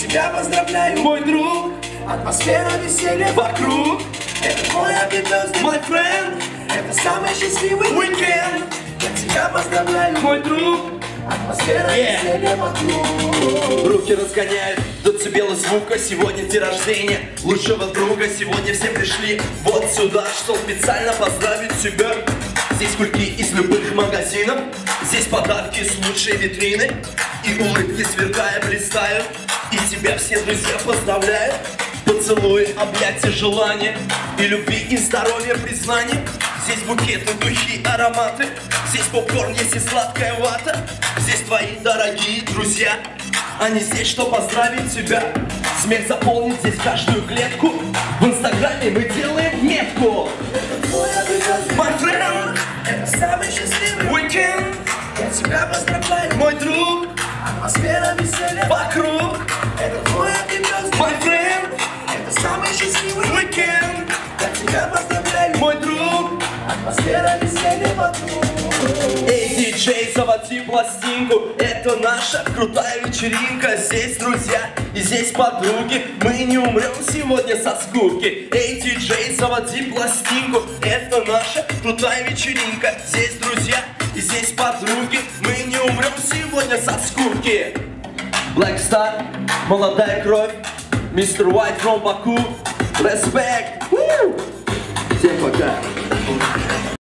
тебя поздравляю, мой друг, атмосфера веселья вокруг, Это твой happy birthday, my friend, это самый счастливый Я тебя поздравляю, мой друг. атмосфера Yeah. веселья вокруг. Руки разгоняют до децибелы звука. Сегодня день рождения лучшего друга. Сегодня все пришли вот сюда Что специально поздравить тебя. Здесь кульки из любых магазинов Здесь подарки с лучшей витрины. И улыбки сверкая блистают И тебя все друзья поздравляют. Поцелуи, объятия, желания. И любви, и здоровья, признания. Здесь букеты, духи, ароматы. Здесь попкорн, есть и сладкая вата. Здесь твои дорогие друзья. Они здесь, что поздравить тебя. Смех заполнит здесь каждую клетку. В инстаграме мы делаем метку. My friend, это самый счастливый weekend. Я тебя поздравляю, Мой друг, диджей, заводи пластинку. Это наша крутая вечеринка. Здесь друзья и здесь подруги. Мы не умрем сегодня со скуки. Эй, диджей, заводи пластинку. Это наша крутая вечеринка. Здесь друзья и здесь подруги. Мы не умрем сегодня со скуки. Black Star, молодая кровь Mr. White from Baku. Respect. Woo!